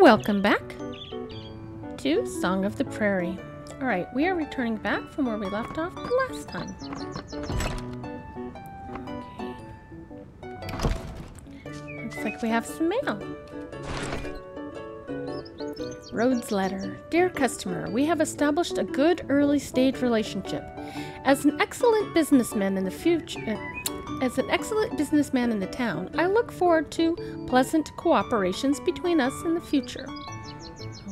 Welcome back to Song of the Prairie. All right, we are returning back from where we left off the last time. Okay. Looks like we have some mail. Rhodes letter. Dear customer, we have established a good early stage relationship. As an excellent businessman in the future, as an excellent businessman in the town, I look forward to pleasant cooperations between us in the future.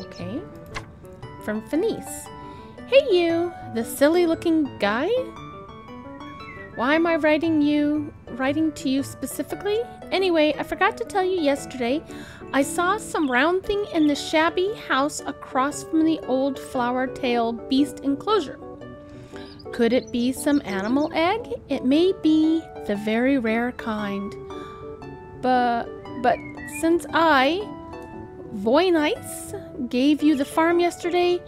Okay. From Fenice. Hey you, the silly looking guy? Why am I writing you writing to you specifically? Anyway, I forgot to tell you yesterday I saw some round thing in the shabby house across from the old flower tail beast enclosure. Could it be some animal egg? It may be the very rare kind. But but since I Voinice gave you the farm yesterday,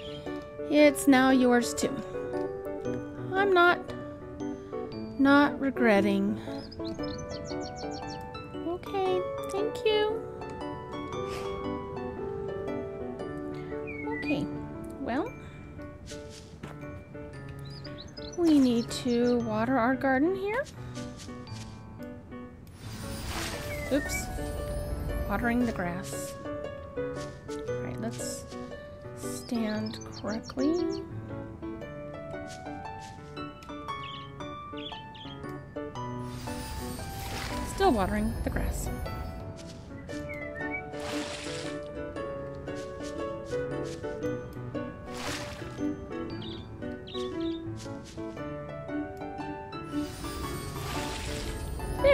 it's now yours too. I'm not not regretting. Okay, thank you. Okay, well, we need to water our garden here. Oops, watering the grass. Alright, let's stand correctly. Still watering the grass.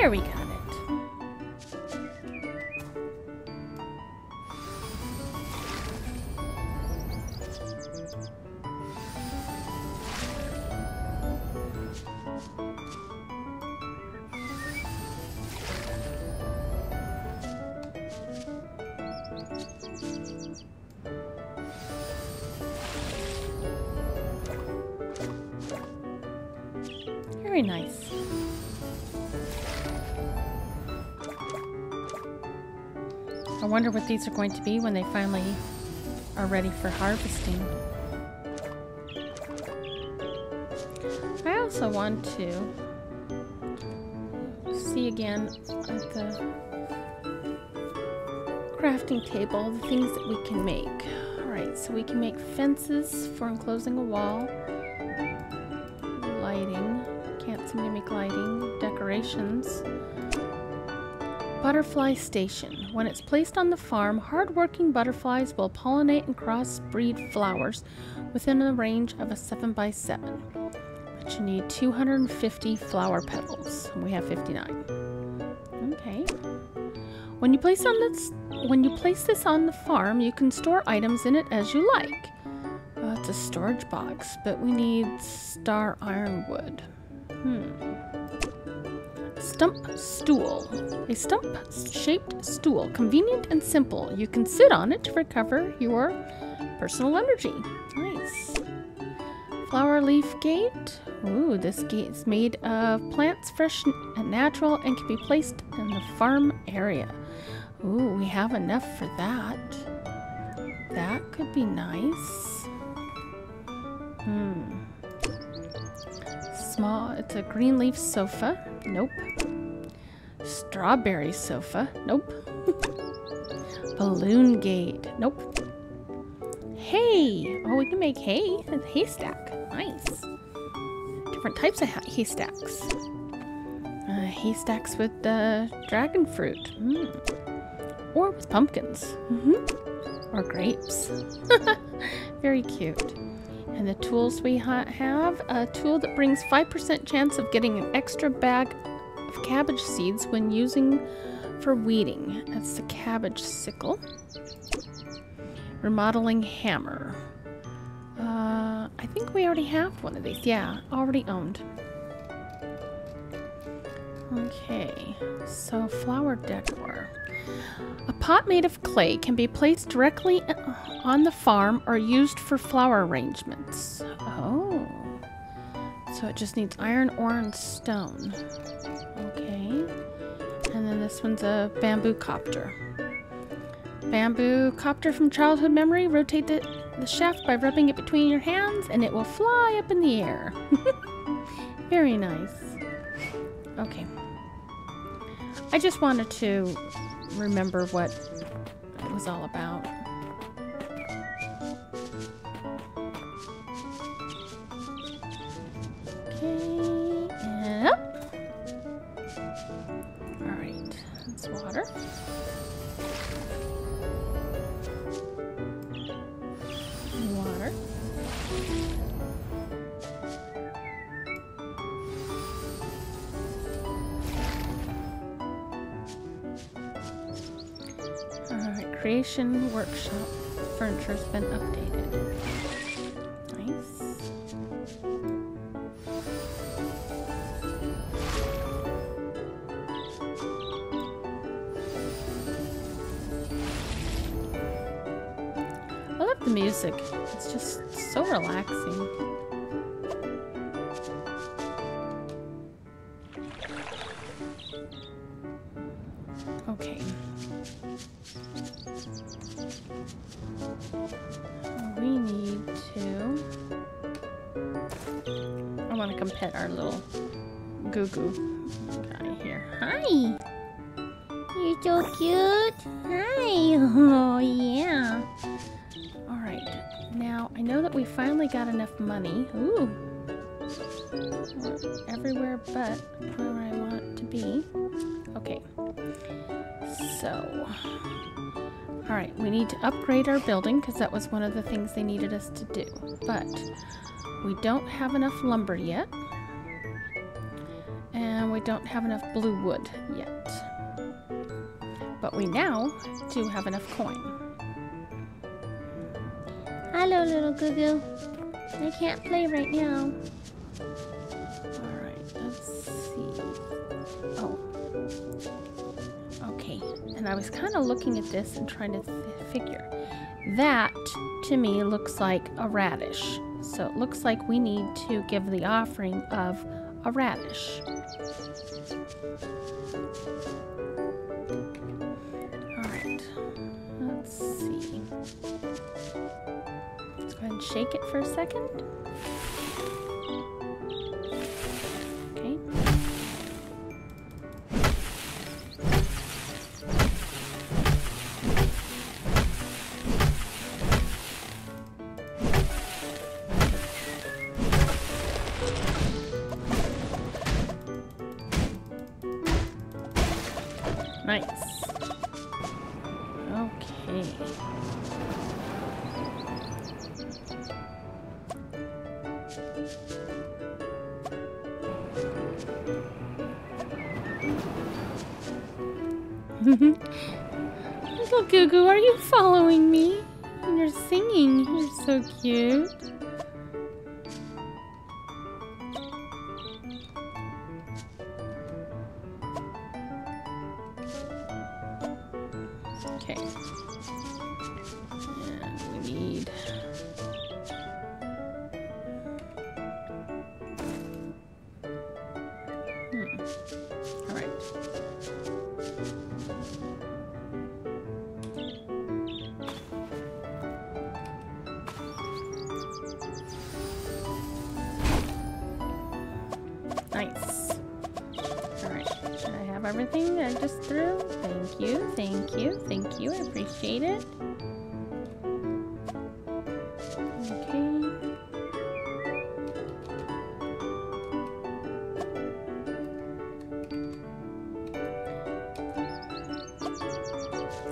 There we got wonder what these are going to be when they finally are ready for harvesting. I also want to see again at the crafting table the things that we can make. Alright, so we can make fences for enclosing a wall, Butterfly Station. When it's placed on the farm, hardworking butterflies will pollinate and crossbreed flowers within a range of a 7 by 7 But you need 250 flower petals. We have 59. Okay. When you place on this when you place this on the farm, you can store items in it as you like. Uh, it's a storage box, but we need star ironwood. Hmm. Stump stool. A stump shaped stool. Convenient and simple. You can sit on it to recover your personal energy. Nice. Flower leaf gate. Ooh, this gate is made of plants, fresh and natural, and can be placed in the farm area. Ooh, we have enough for that. That could be nice. Hmm. Small, it's a green leaf sofa. Nope. Strawberry sofa. Nope. Balloon gate. Nope. Hay. Oh, we can make hay. A haystack. Nice. Different types of ha- haystacks. Uh, haystacks with uh, dragon fruit. Mm. Or with pumpkins. Mm-hmm. Or grapes. Very cute. And the tools we ha have a tool that brings 5% chance of getting an extra bag of cabbage seeds when using for weeding. That's the cabbage sickle. Remodeling hammer. Uh, I think we already have one of these. Yeah, already owned. Okay, so flower decor. A pot made of clay can be placed directly on the farm or used for flower arrangements. Oh. So it just needs iron, ore, and stone. Okay. And then this one's a bamboo copter. Bamboo copter from childhood memory. Rotate the, the shaft by rubbing it between your hands and it will fly up in the air. Very nice. Okay. I just wanted to remember what it was all about. Creation workshop furniture's been updated. Nice. I love the music. It's just so relaxing. Pet our little goo goo guy here. Hi! You're so cute! Hi! Oh, yeah. Alright, now I know that we finally got enough money. Ooh! Everywhere but where I want to be. Okay. So. Alright, we need to upgrade our building because that was one of the things they needed us to do. But we don't have enough lumber yet. And we don't have enough blue wood yet. But we now do have enough coin. Hello, little Goo Goo. I can't play right now. Alright, let's see. Oh. Okay, and I was kind of looking at this and trying to figure. That, to me, looks like a radish. So it looks like we need to give the offering of a radish. Shake it for a second. Thank you. Thank you. I appreciate it. Okay.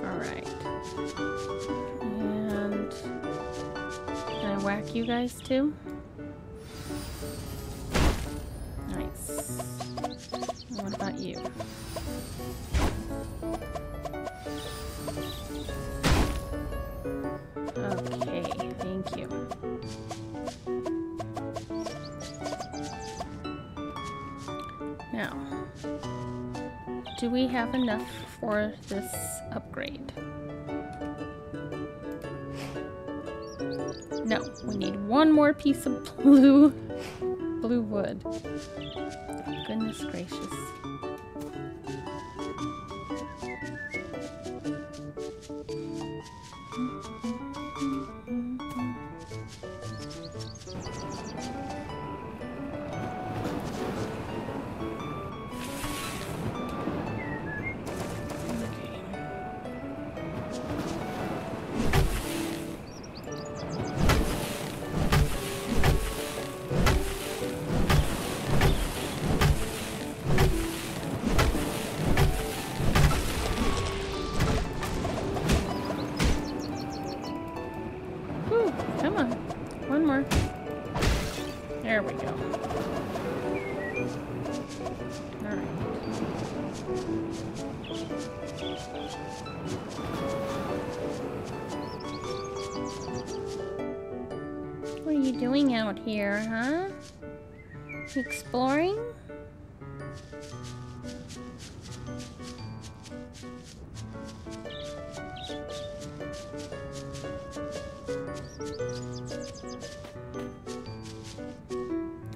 All right. And can I whack you guys too? Nice. What about you? Do we have enough for this upgrade? No, we need one more piece of blue blue wood. Goodness gracious. You doing out here, huh? Exploring?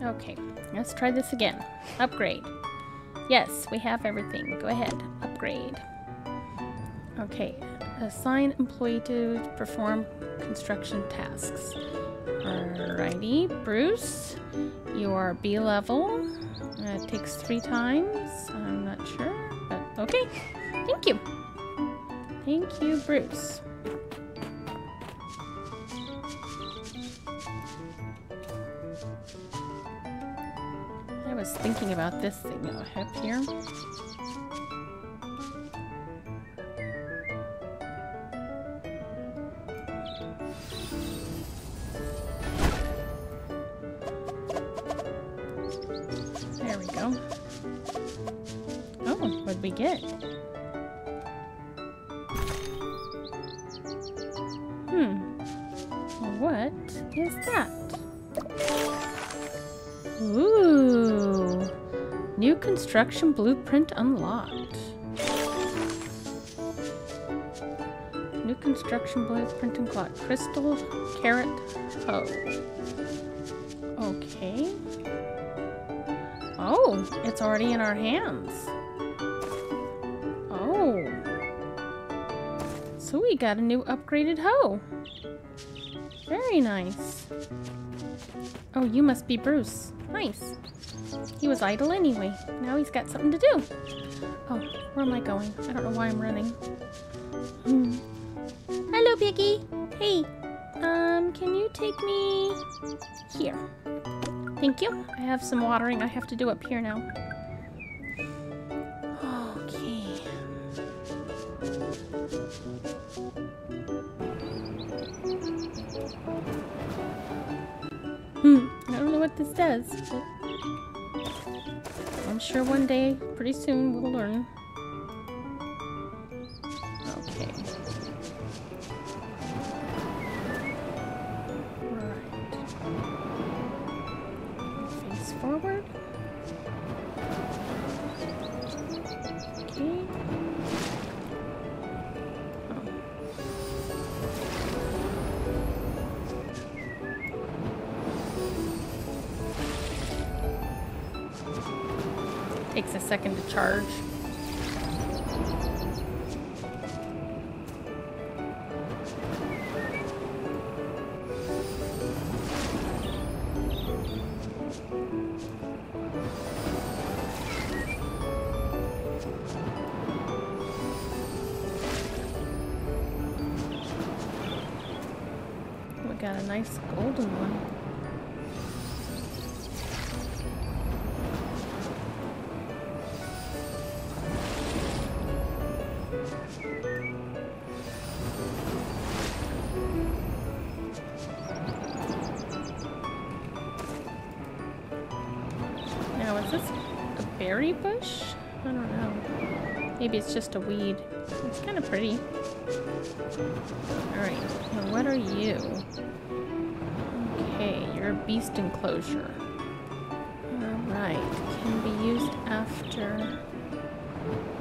Okay, let's try this again. Upgrade. Yes, we have everything. Go ahead. Upgrade. Okay, assign employee to perform construction tasks. Alrighty, Bruce, you are B level. Uh, it takes three times. I'm not sure, but okay. Thank you. Thank you, Bruce. I was thinking about this thing up here. Construction blueprint unlocked. New construction blueprint unlocked. Crystal carrot hoe. Okay. Oh, it's already in our hands. Oh. So we got a new upgraded hoe. Very nice. Oh, you must be Bruce. Nice. He was idle anyway. Now he's got something to do. Oh, where am I going? I don't know why I'm running. Hmm. Hello, Piggy. Hey, um, can you take me here? Thank you. I have some watering I have to do up here now. Okay. What this does, I'm sure one day, pretty soon, we'll learn. Charge. I don't know. Maybe it's just a weed. It's kind of pretty. Alright, now what are you? Okay, you're a beast enclosure. Alright, can be used after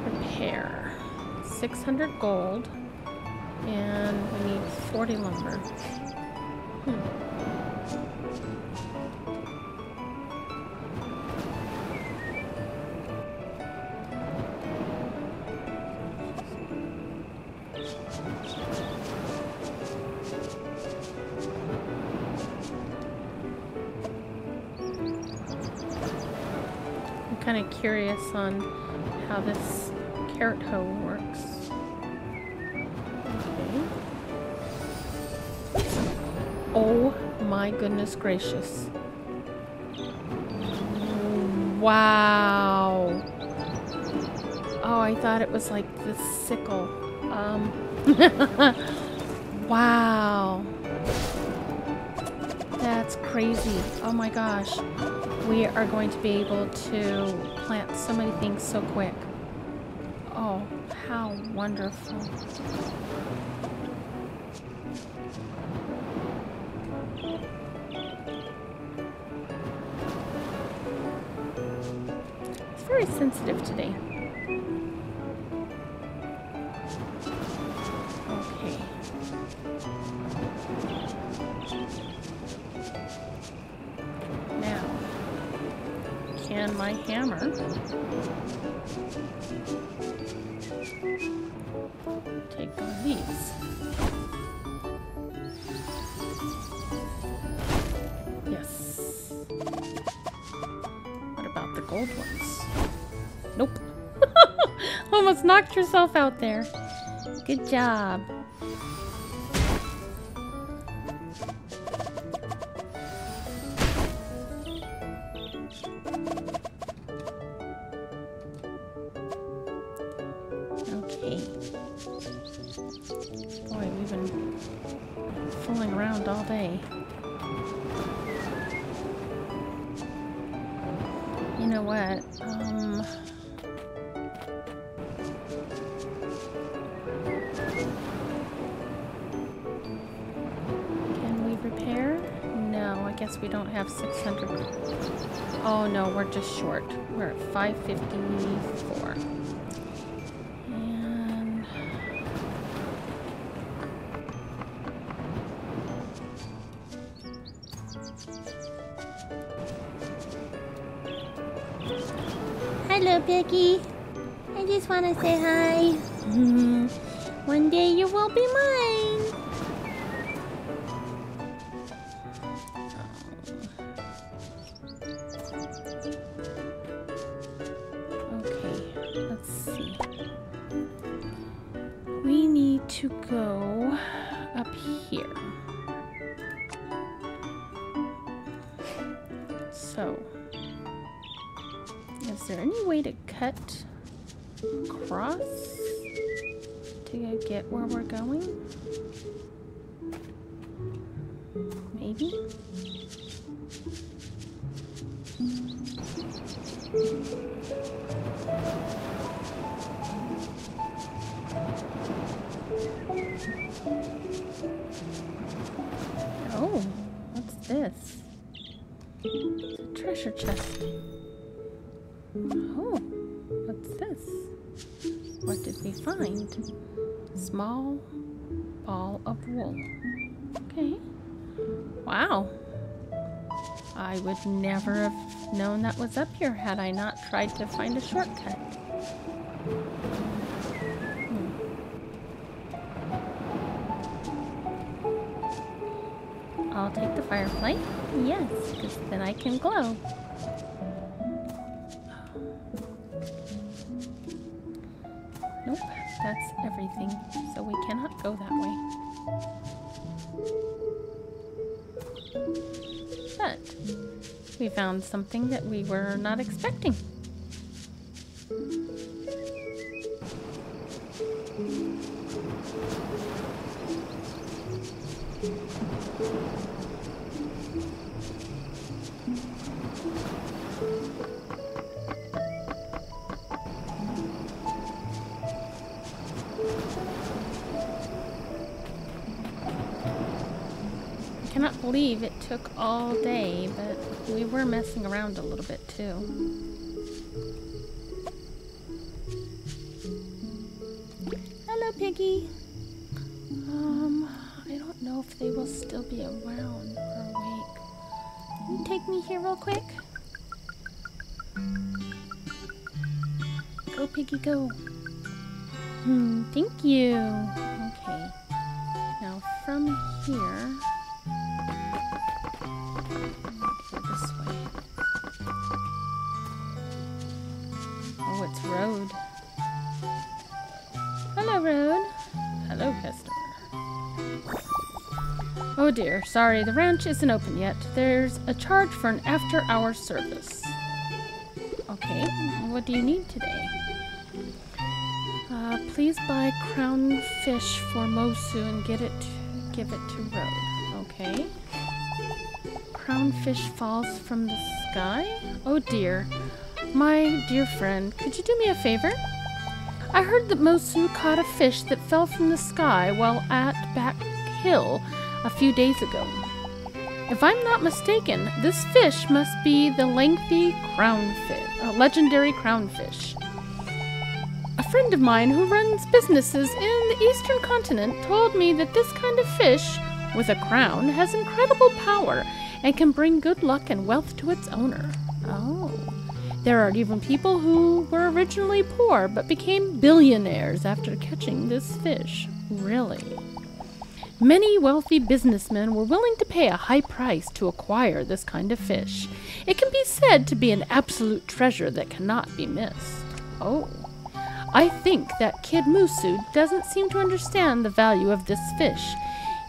repair. 600 gold, and we need 40 lumber. Hmm. Curious on how this carrot hoe works. Okay. Oh my goodness gracious. Wow. Oh, I thought it was like the sickle. Um. wow. That's crazy. Oh my gosh we are going to be able to plant so many things so quick. Oh, how wonderful. It's very sensitive today. Can my hammer take on these? Yes. What about the gold ones? Nope. Almost knocked yourself out there. Good job. Have 600. Oh no, we're just short. We're at 554. And. Hello, Piggy. I just want to say hi. One day you will be mine. To go up here. So, is there any way to cut across to get where we're going? Maybe? Treasure chest. Oh, what's this? What did we find? Small ball of wool. Okay. Wow. I would never have known that was up here had I not tried to find a shortcut. Hmm. I'll take the firefly. Yes, because then I can glow. Nope, that's everything. So we cannot go that way. But we found something that we were not expecting. Took all day, but we were messing around a little bit too. Hello, Piggy. Um, I don't know if they will still be around or awake. Can you take me here real quick? Go, Piggy, go. Hmm, thank you. Okay. Now from here. Dear, sorry, the ranch isn't open yet. There's a charge for an after hours service. Okay, what do you need today? Uh, please buy crown fish for Mosu and get it, give it to Road. Okay. Crown fish falls from the sky? Oh dear. My dear friend, could you do me a favor? I heard that Mosu caught a fish that fell from the sky while at Back Hill a few days ago. If I'm not mistaken, this fish must be the lengthy crownfish, a legendary crownfish. A friend of mine who runs businesses in the eastern continent told me that this kind of fish, with a crown, has incredible power and can bring good luck and wealth to its owner. Oh. There are even people who were originally poor but became billionaires after catching this fish. Really? Many wealthy businessmen were willing to pay a high price to acquire this kind of fish. It can be said to be an absolute treasure that cannot be missed. Oh. I think that Kid Musu doesn't seem to understand the value of this fish.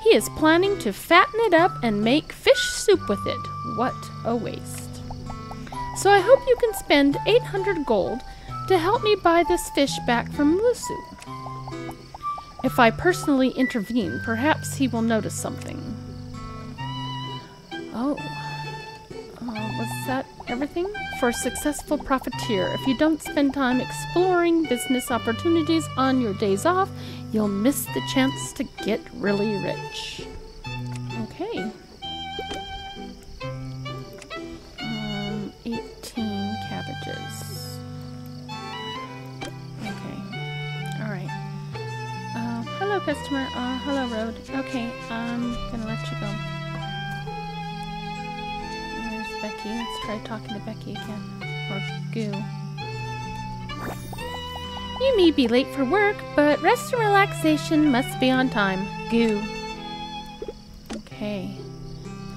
He is planning to fatten it up and make fish soup with it. What a waste. So I hope you can spend 800 gold to help me buy this fish back from Musu. If I personally intervene, perhaps he will notice something. Oh. Uh, was that everything? For a successful profiteer, if you don't spend time exploring business opportunities on your days off, you'll miss the chance to get really rich. Okay. Customer. Uh, hello, road. Okay, I'm gonna let you go. There's Becky. Let's try talking to Becky again. Or Goo. You may be late for work, but rest and relaxation must be on time. Goo. Okay.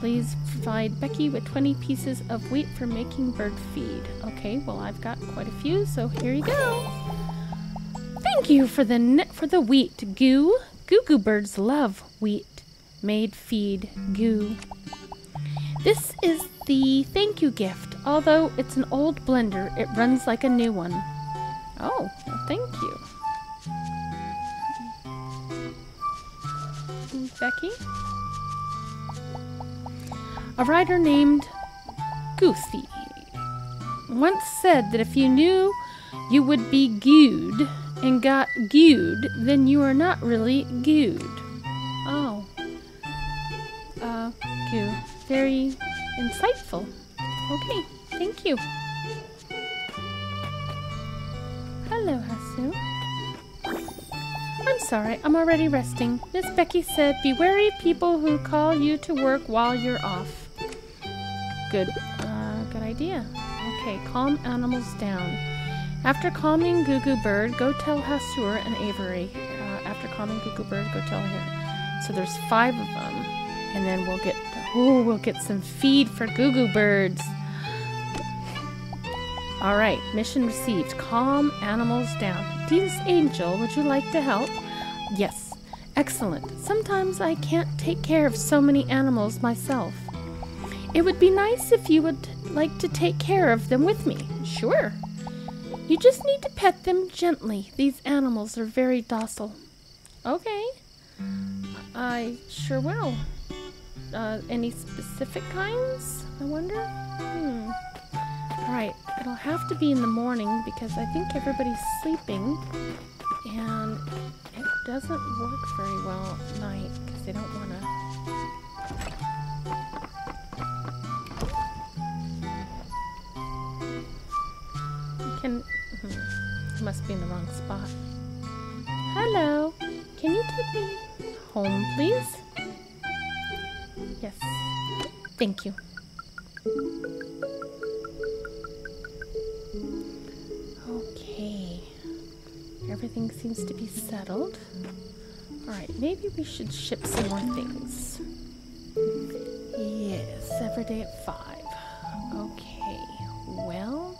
Please provide Becky with 20 pieces of wheat for making bird feed. Okay, well I've got quite a few, so here you go. Thank you for the for the wheat, Goo. Goo Goo birds love wheat made feed, Goo. This is the thank you gift. Although it's an old blender, it runs like a new one. Oh, well, thank you. Becky? A writer named Goofy once said that if you knew you would be gooed and got gooed, then you are not really gooed. Oh. Uh, goo. Very insightful. Okay, thank you. Hello, Hasu. I'm sorry, I'm already resting. Miss Becky said, be wary people who call you to work while you're off. Good, uh, good idea. Okay, calm animals down. After calming Goo Bird, go tell Hasur and Avery. Uh, after calming Goo Bird, go tell her. So there's five of them, and then we'll get, oh, we'll get some feed for Goo Birds. All right, mission received. Calm animals down. Dean's Angel, would you like to help? Yes. Excellent. Sometimes I can't take care of so many animals myself. It would be nice if you would like to take care of them with me. Sure. You just need to pet them gently. These animals are very docile. Okay. I sure will. Uh, any specific kinds? I wonder? Hmm. Alright, it'll have to be in the morning because I think everybody's sleeping and it doesn't work very well at night because they don't want to can must be in the wrong spot. Hello, can you take me home, please? Yes, thank you. Okay, everything seems to be settled. Alright, maybe we should ship some more things. Yes, every day at 5. Okay, well.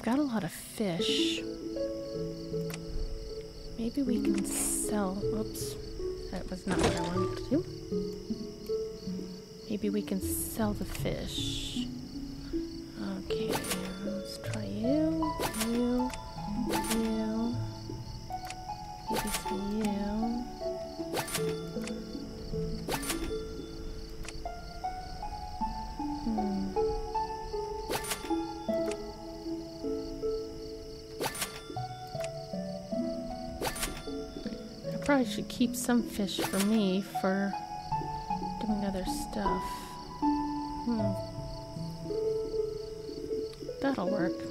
We've got a lot of fish. Maybe we can sell. Oops, that was not what I wanted to do. Maybe we can sell the fish. Okay, let's try you, you, you. Some you. Keep some fish for me for doing other stuff. Hmm. That'll work.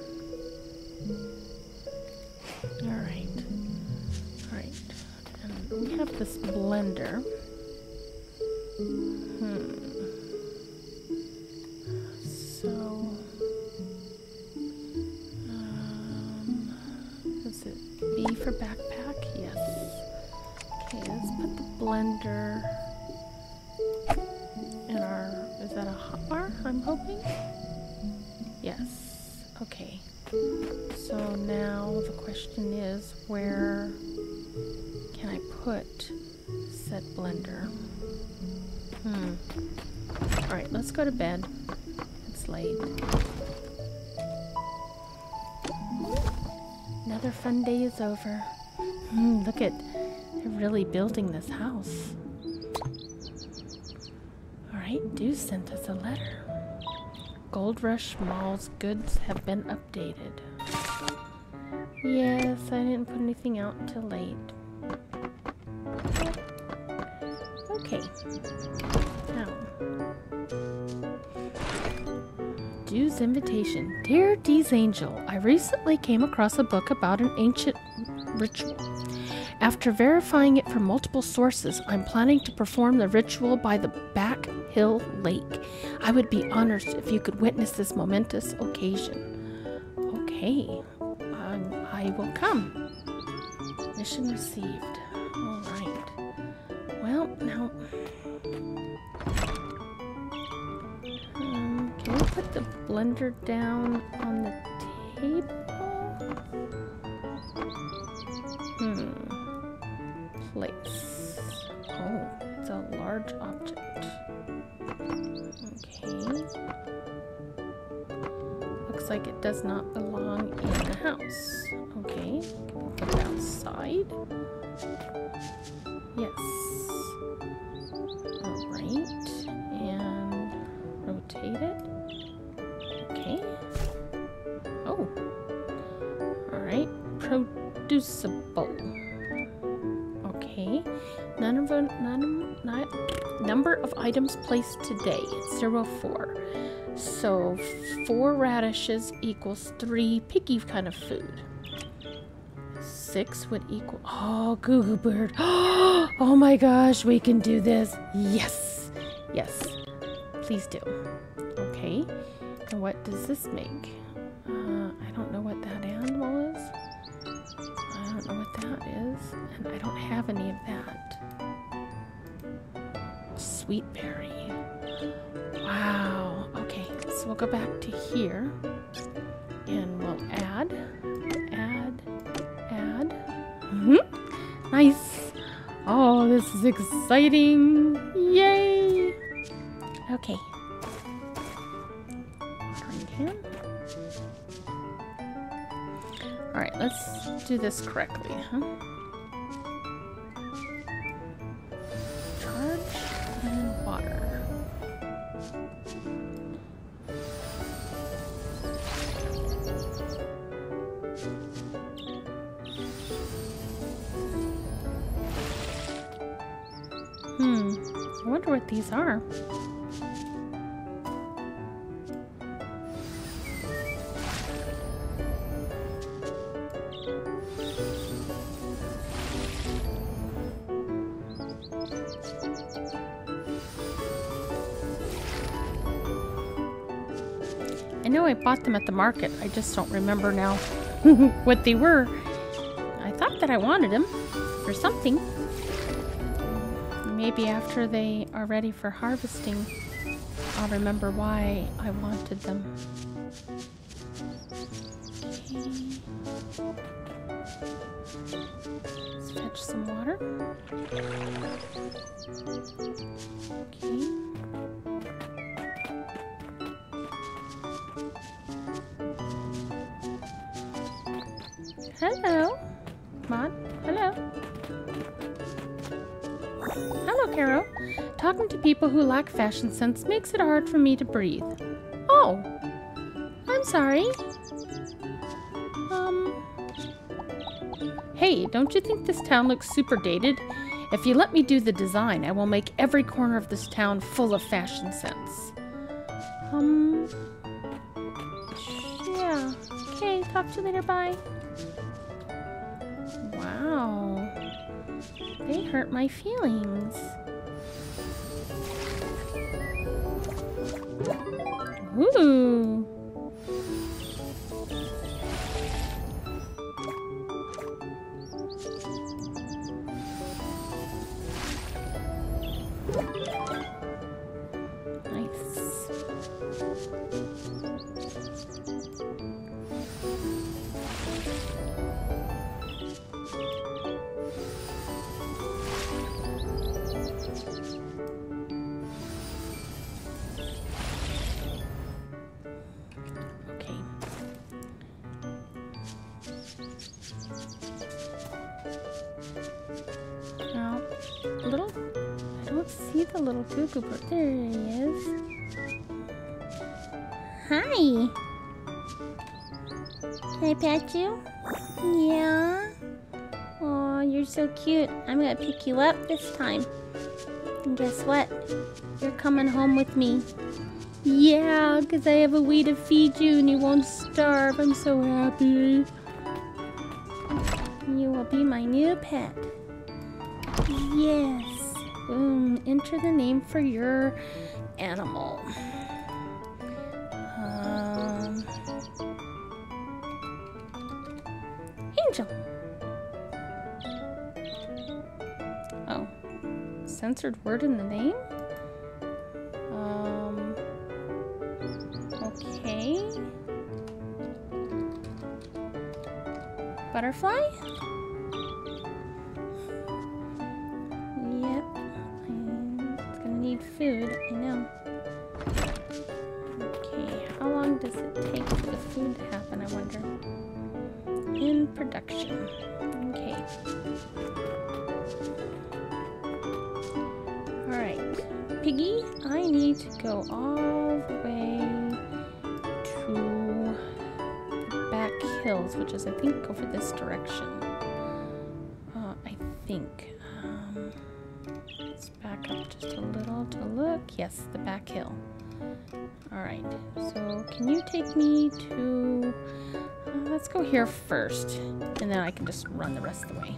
Go to bed. It's late. Another fun day is over. Hmm, look at, they're really building this house. Alright, Dew sent us a letter. Gold Rush Mall's goods have been updated. Yes, I didn't put anything out until late. Okay. Now. Dew's invitation. Dear Dzangel, I recently came across a book about an ancient ritual. After verifying it from multiple sources, I'm planning to perform the ritual by the Back Hill Lake. I would be honored if you could witness this momentous occasion. Okay, um, I will come. Mission received. Blender down on the table? Hmm. Place. Oh, it's a large object. Okay. Looks like it does not belong in the house. Okay. It outside? Producible. Okay. None of none, not, number of items placed today. Zero four. So four radishes equals three picky kind of food. Six would equal. Oh, Goo Goo Bird. Oh my gosh, we can do this. Yes. Yes. Please do. Okay. And what does this make? Uh, I don't know what that animal is. I don't know what that is. And I don't have any of that. Sweet berry. Wow. Okay, so we'll go back to here. And we'll add, add, add. hmm Nice. Oh, this is exciting. Yay. Okay. Let's do this correctly, huh? Charge and water. Hmm, I wonder what these are. Bought them at the market. I just don't remember now what they were. I thought that I wanted them for something. Maybe after they are ready for harvesting, I'll remember why I wanted them. Who lack fashion sense makes it hard for me to breathe. Oh. I'm sorry. Um. Hey, don't you think this town looks super dated? If you let me do the design, I will make every corner of this town full of fashion sense. Um. Yeah. Okay, talk to you later. Bye. Wow. They hurt my feelings. Ooh. So cute. I'm gonna pick you up this time. And guess what? You're coming home with me. Yeah, because I have a way to feed you and you won't starve. I'm so happy. You will be my new pet. Yes. Boom. Enter the name for your animal. Censored word in the name? Um. Okay. Butterfly? Is, I think, over this direction. Uh, I think. Um, let's back up just a little to look. Yes, the back hill. Alright, so can you take me to... Uh, let's go here first, and then I can just run the rest of the way.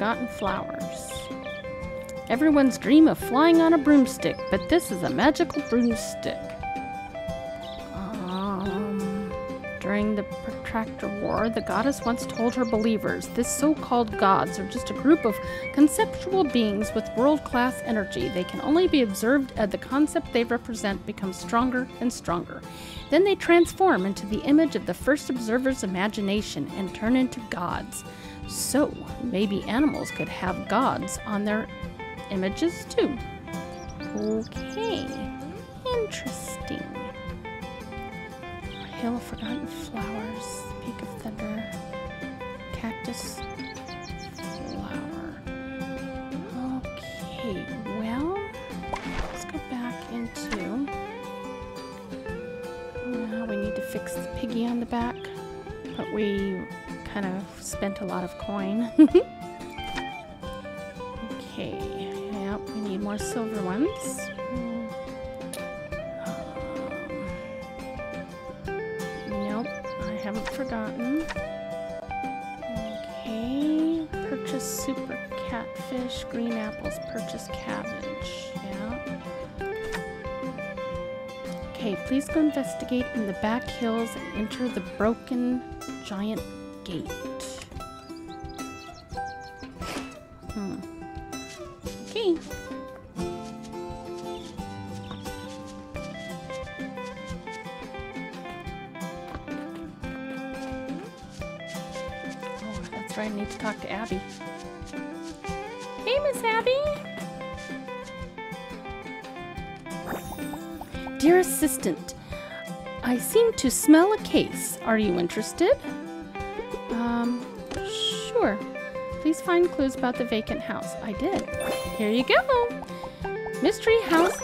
Forgotten Flowers. Everyone's dream of flying on a broomstick, but this is a magical broomstick. Um, during the Protractor War, the goddess once told her believers this so called gods are just a group of conceptual beings with world class energy. They can only be observed as the concept they represent becomes stronger and stronger. Then they transform into the image of the first observer's imagination and turn into gods. So, maybe animals could have gods on their images too. Okay, interesting. Hill of Forgotten Flowers, Peak of Thunder, Cactus Flower. Okay, well, let's go back into. Now we need to fix the piggy on the back, but we kind of spent a lot of coin. okay, yep, we need more silver ones. Um, nope, I haven't forgotten. Okay, purchase super catfish, green apples, purchase cabbage. Yeah. Okay, please go investigate in the back hills and enter the broken giant gate. Hmm. Okay. Oh, that's right. I need to talk to Abby. Hey, Miss Abby. Dear assistant, I seem to smell a case. Are you interested? Please find clues about the vacant house. I did. Here you go. Mystery house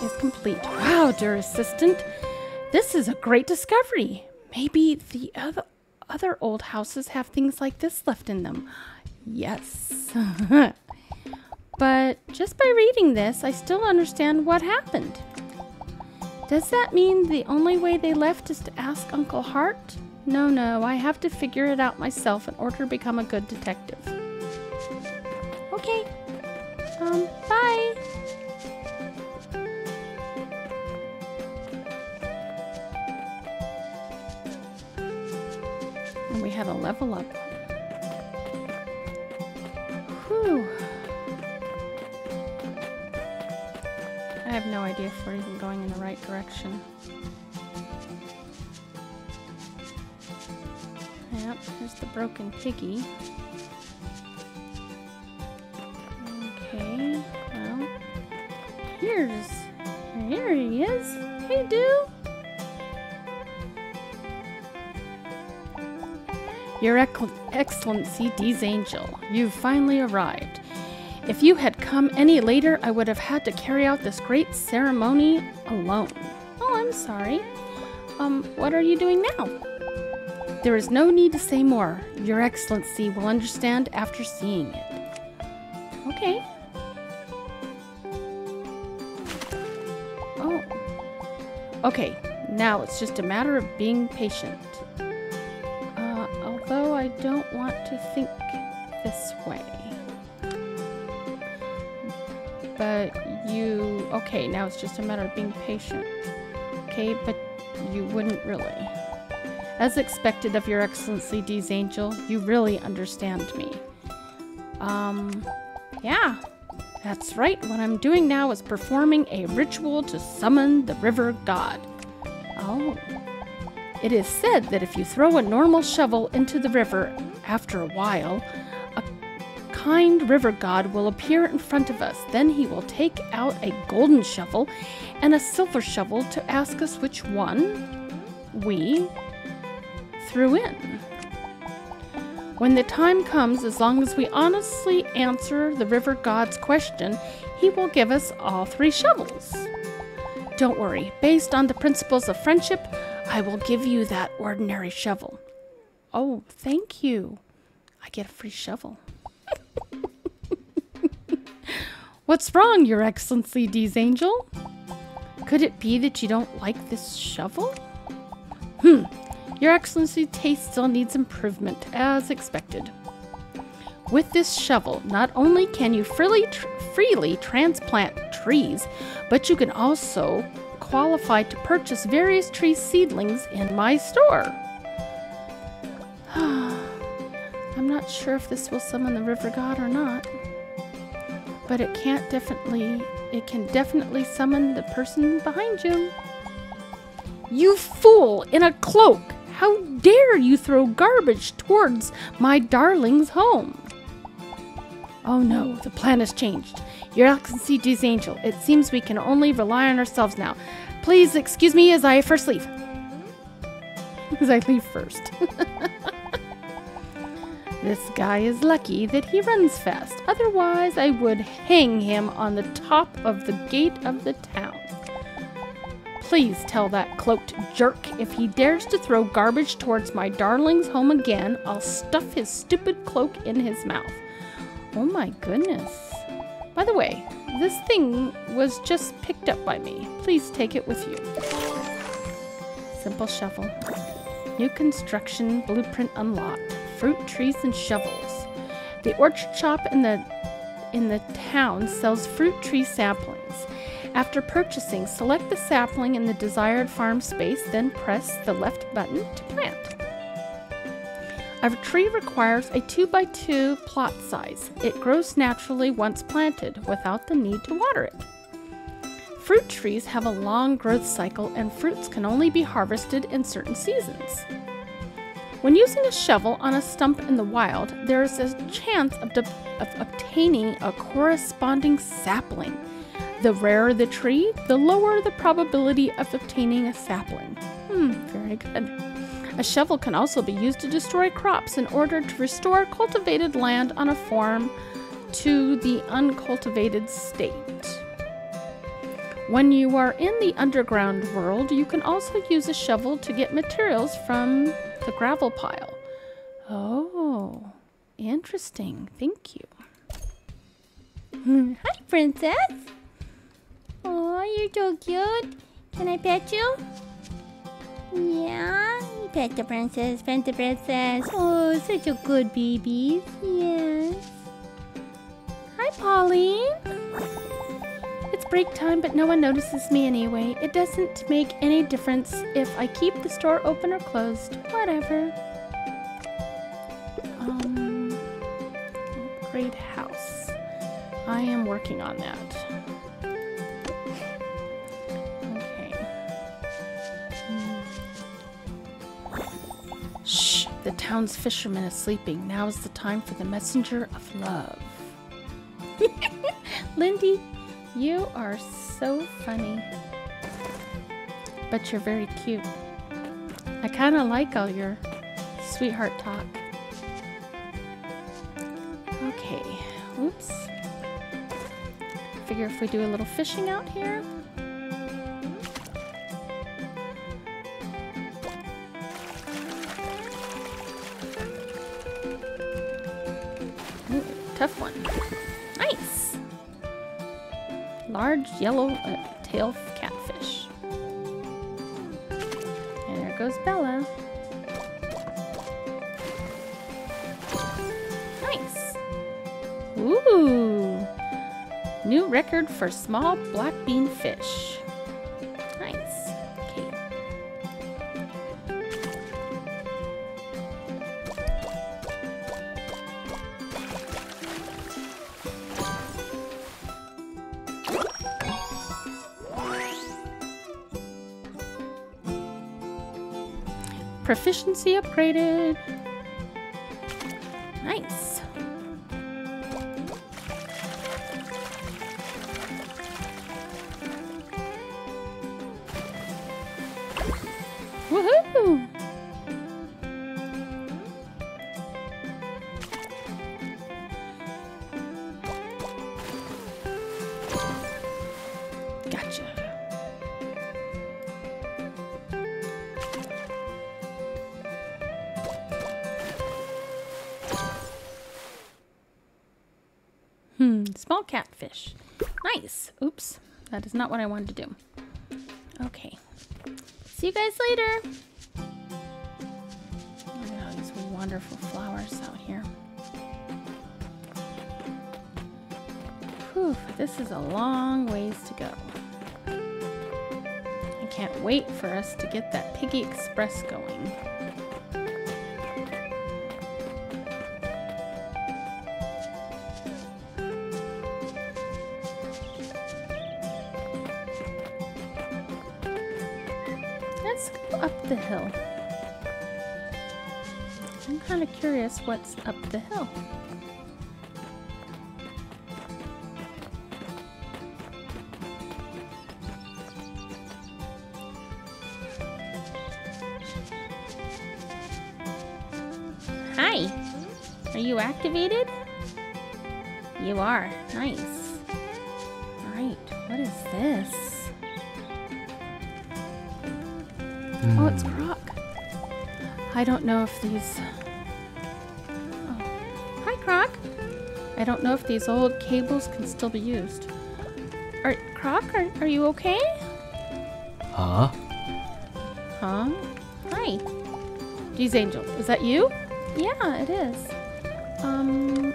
is complete. Wow, dear assistant. This is a great discovery. Maybe the other other old houses have things like this left in them. Yes. but just by reading this, I still understand what happened. Does that mean the only way they left is to ask Uncle Hart? No, no, I have to figure it out myself in order to become a good detective. Okay. Um, bye. And we have a level up. Whew. I have no idea if we're even going in the right direction. Yep, there's the broken piggy. Okay, well, here's, here he is. Hey, dude. Your Excellency, Dzangel, you've finally arrived. If you had come any later, I would have had to carry out this great ceremony alone. Oh, I'm sorry. Um, what are you doing now? There is no need to say more. Your Excellency will understand after seeing it. Okay. Oh. Okay, now it's just a matter of being patient. Uh, although I don't want to think this way. But you. Okay, now it's just a matter of being patient. Okay, but you wouldn't really. As expected of Your Excellency Dzangel, you really understand me. Um, yeah, that's right. What I'm doing now is performing a ritual to summon the river god. Oh. It is said that if you throw a normal shovel into the river after a while, a kind river god will appear in front of us. Then he will take out a golden shovel and a silver shovel to ask us which one we threw in. When the time comes, as long as we honestly answer the river god's question, he will give us all three shovels. Don't worry, based on the principles of friendship, I will give you that ordinary shovel. Oh, thank you. I get a free shovel. What's wrong, Your Excellency Dzangel? Could it be that you don't like this shovel? Hmm, Your Excellency taste still needs improvement, as expected. With this shovel, not only can you freely, tr- freely transplant trees, but you can also qualify to purchase various tree seedlings in my store. I'm not sure if this will summon the river god or not. But it can't definitely it can definitely summon the person behind you. You fool in a cloak! How dare you throw garbage towards my darling's home? Oh no, the plan has changed. Your Excellency Dzangel, it seems we can only rely on ourselves now. Please excuse me as I first leave. As I leave first. this guy is lucky that he runs fast. Otherwise, I would hang him on the top of the gate of the town. Please tell that cloaked jerk if he dares to throw garbage towards my darling's home again, I'll stuff his stupid cloak in his mouth. Oh my goodness. By the way, this thing was just picked up by me. Please take it with you. Simple shovel. New construction blueprint unlocked. Fruit trees and shovels. The orchard shop in the in the town sells fruit tree saplings. After purchasing, select the sapling in the desired farm space, then press the left button to plant. A tree requires a 2x2 plot size. It grows naturally once planted without the need to water it. Fruit trees have a long growth cycle and fruits can only be harvested in certain seasons. When using a shovel on a stump in the wild, there is a chance of, of obtaining a corresponding sapling. The rarer the tree, the lower the probability of obtaining a sapling. Hmm, very good. A shovel can also be used to destroy crops in order to restore cultivated land on a farm to the uncultivated state. When you are in the underground world, you can also use a shovel to get materials from the gravel pile. Oh, interesting. Thank you. Hi, princess. Oh, you're so cute. Can I pet you? Yeah, pet the princess, pet the princess. Oh, such a good baby. Yes. Hi, Pauline. It's break time, but no one notices me anyway. It doesn't make any difference if I keep the store open or closed. Whatever. Um, upgrade house. I am working on that. The town's fisherman is sleeping. Now is the time for the messenger of love. Lindy, you are so funny. But you're very cute. I kind of like all your sweetheart talk. Okay, oops. Figure if we do a little fishing out here. Large yellow uh, tail catfish. And there goes Bella. Nice! Ooh! New record for small black bean fish. Proficiency upgraded. Small catfish. Nice. Oops. That is not what I wanted to do. Okay. See you guys later. Look at all these wonderful flowers out here. Whew, this is a long ways to go. I can't wait for us to get that Piggy Express going. Curious what's up the hill. Hi. Are you activated? You are. Nice. Alright, what is this? Oh, it's hmm. Croc. I don't know if these. I don't know if these old cables can still be used. Are Croc? Are, are you okay? Huh? Huh? Hi. Geez, Angel, is that you? Yeah, it is. Um.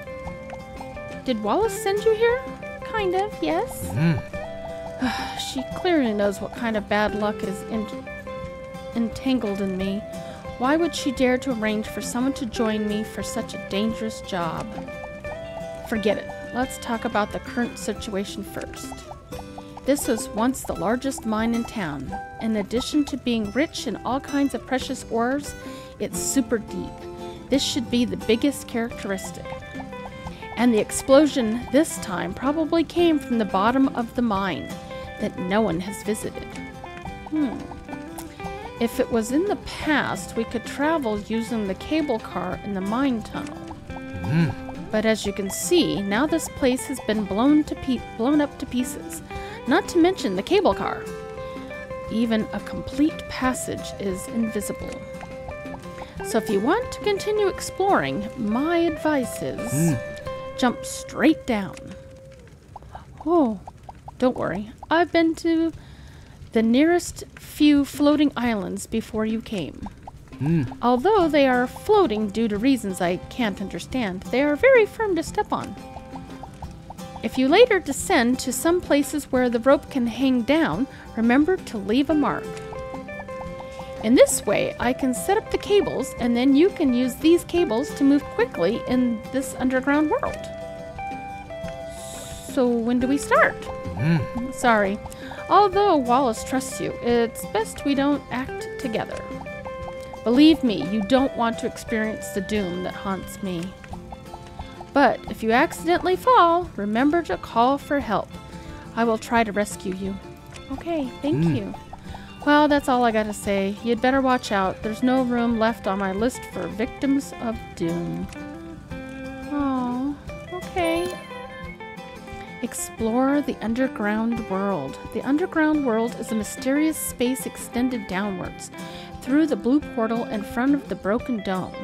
Did Wallace send you here? Kind of, yes. Mm. She clearly knows what kind of bad luck is in- entangled in me. Why would she dare to arrange for someone to join me for such a dangerous job? Forget it. Let's talk about the current situation first. This was once the largest mine in town. In addition to being rich in all kinds of precious ores, It's super deep. This should be the biggest characteristic. And the explosion this time probably came from the bottom of the mine that no one has visited. Hmm. If it was in the past, we could travel using the cable car in the mine tunnel. But as you can see, now this place has been blown to pe- blown up to pieces. Not to mention the cable car. Even a complete passage is invisible. So if you want to continue exploring, my advice is hmm. jump straight down. Oh, don't worry. I've been to the nearest few floating islands before you came. Mm. Although they are floating due to reasons I can't understand, they are very firm to step on. If you later descend to some places where the rope can hang down, remember to leave a mark. In this way, I can set up the cables, and then you can use these cables to move quickly in this underground world. So, when do we start? Mm. Sorry. Although Wallace trusts you, it's best we don't act together. Believe me, you don't want to experience the doom that haunts me. But if you accidentally fall, remember to call for help. I will try to rescue you. Okay, thank hmm. you. Well, that's all I gotta say. You'd better watch out. There's no room left on my list for victims of doom. Oh, okay. Explore the underground world. The underground world is a mysterious space extended downwards through the blue portal in front of the broken dome.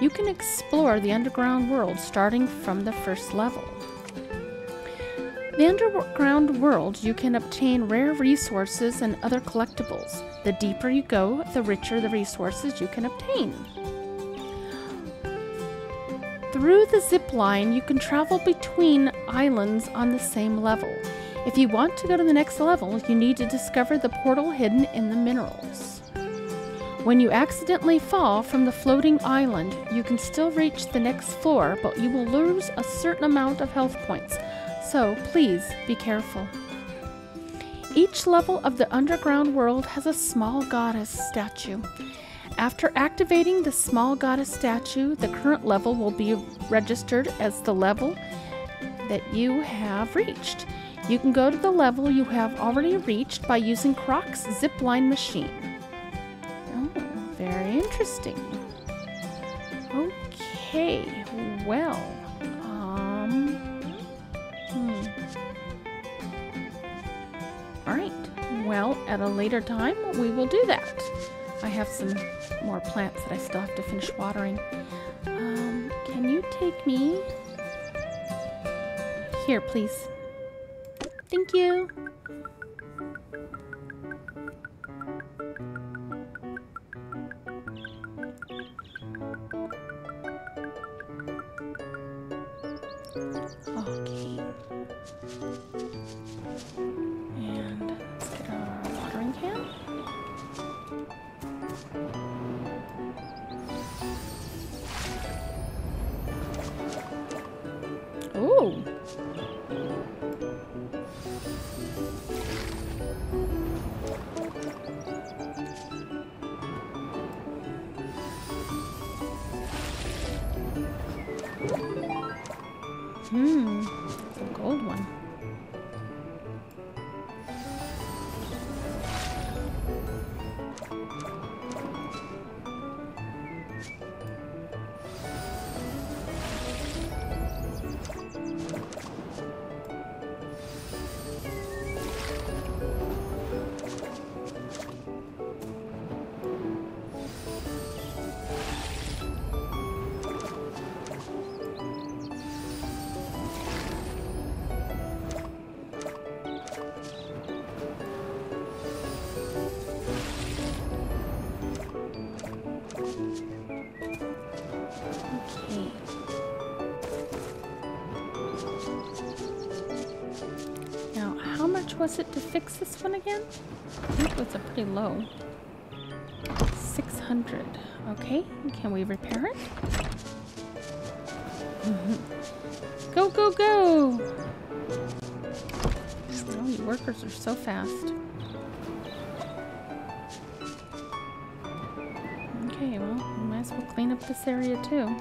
You can explore the underground world starting from the first level. The underground world, you can obtain rare resources and other collectibles. The deeper you go, the richer the resources you can obtain. Through the zip line, you can travel between islands on the same level. If you want to go to the next level, you need to discover the portal hidden in the minerals. When you accidentally fall from the floating island, you can still reach the next floor, but you will lose a certain amount of health points. So please be careful. Each level of the underground world has a small goddess statue. After activating the small goddess statue, the current level will be registered as the level that you have reached. You can go to the level you have already reached by using Croc's zipline machine. Oh, very interesting. Okay, well, um, hmm. All right. Well, at a later time, we will do that. I have some more plants that I still have to finish watering. Um, can you take me? Here, please. Thank you. One again? I think it was a pretty low. 600. Okay, can we repair it? Mhm. Go, go, go! Oh, you workers are so fast. Okay, well, we might as well clean up this area too.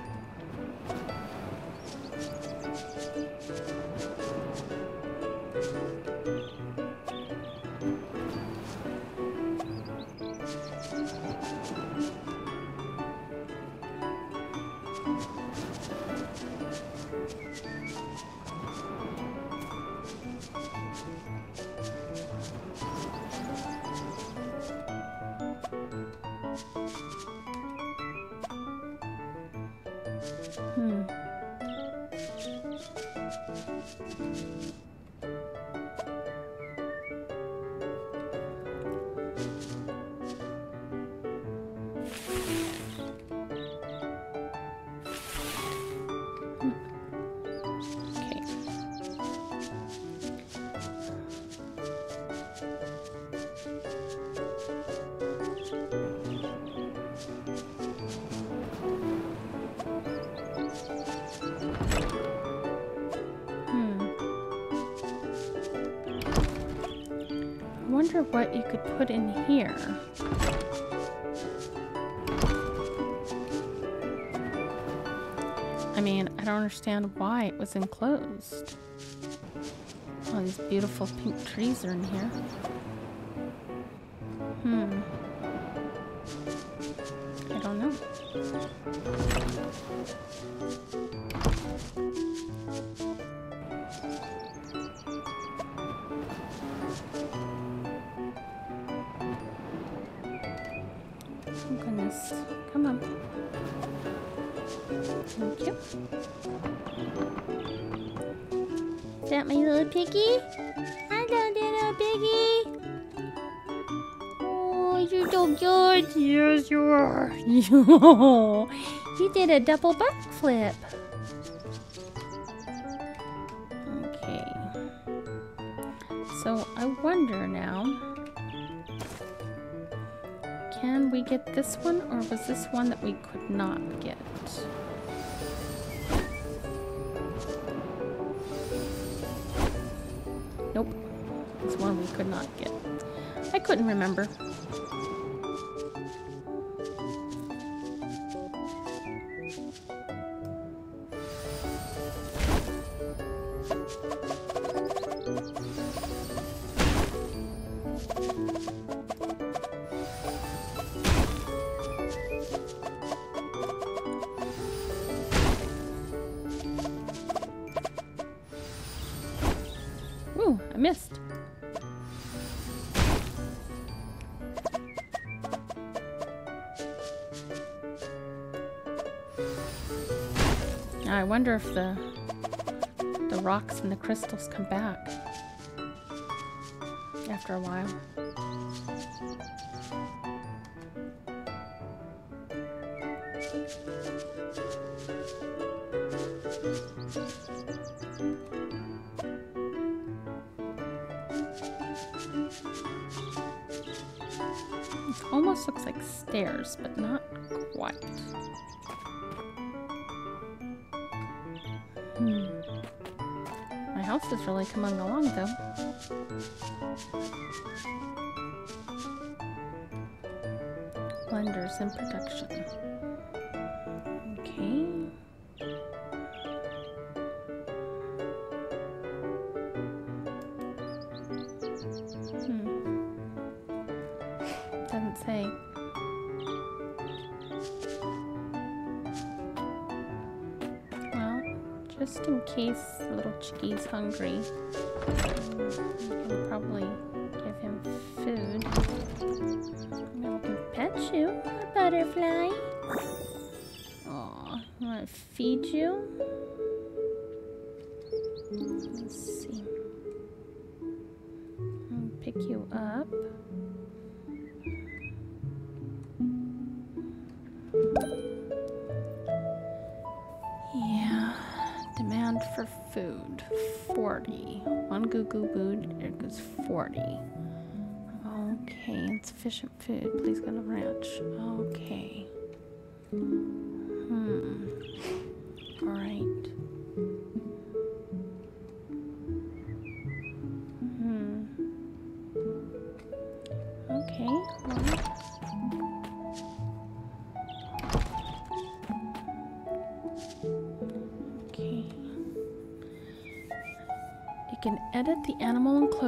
In here. I mean, I don't understand why it was enclosed. All these beautiful pink trees are in here. Hmm. I don't know. Oh goodness. Come on. Thank you. Is that my little piggy? Hello, little piggy. Oh, you're so cute. Yes, you are. you did a double backflip. Okay. So I wonder now. Get this one, or was this one that we could not get? Nope. This one we could not get. I couldn't remember. Wonder if the the rocks and the crystals come back after a while. It almost looks like stairs, but not quite. Hmm. My house is really coming along though. Blenders in production. Case little chickie's hungry, we can probably give him food. We can pet you, a butterfly. Aw, I want to feed you. Let's see. I'll pick you up. Goo food equals 40. Okay, insufficient food. Please go to ranch. Okay. Hmm. Alright.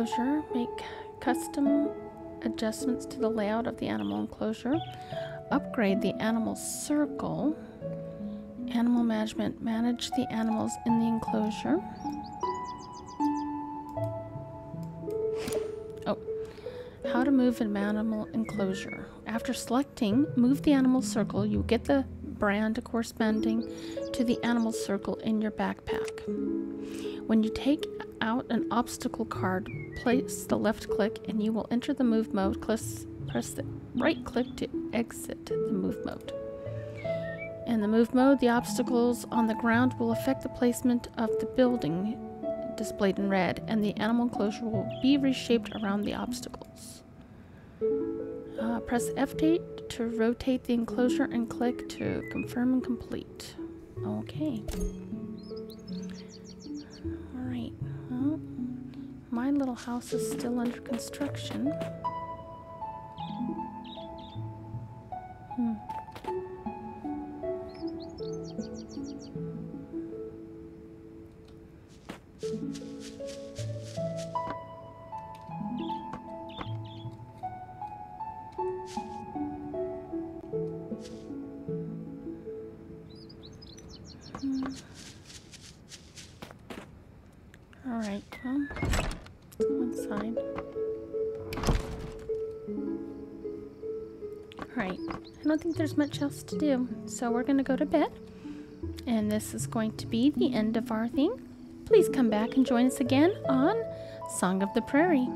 Enclosure, make custom adjustments to the layout of the animal enclosure, upgrade the animal circle, animal management, manage the animals in the enclosure. Oh, how to move an animal enclosure. After selecting move the animal circle, you get the brand corresponding to the animal circle in your backpack. When you take out an obstacle card, place the left click and you will enter the move mode. Press, press the right click to exit the move mode. In the move mode, the obstacles on the ground will affect the placement of the building displayed in red, and the animal enclosure will be reshaped around the obstacles. Uh, press F8 to rotate the enclosure and click to confirm and complete. Okay. My little house is still under construction. Much else to do, so we're gonna go to bed. And this is going to be the end of our thing. Please come back and join us again on Song of the Prairie.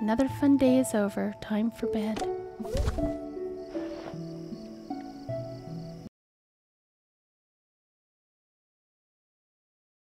Another fun day is over. Time for bed.